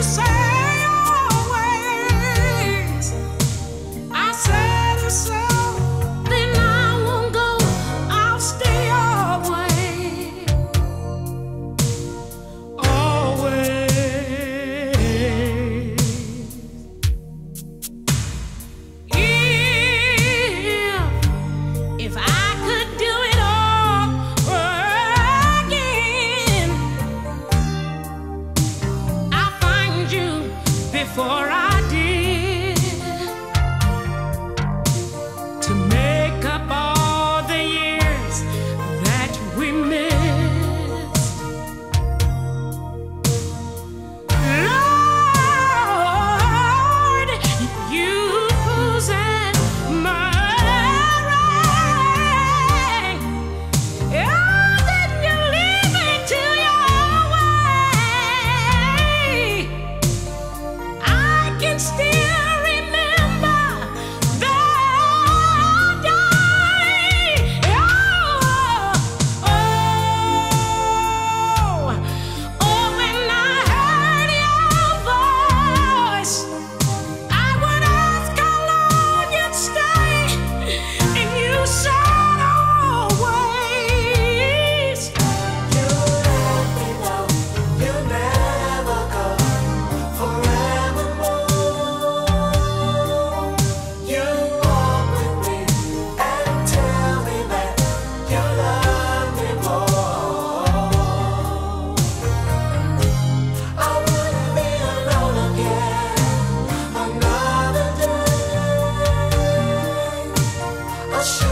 you say before I show.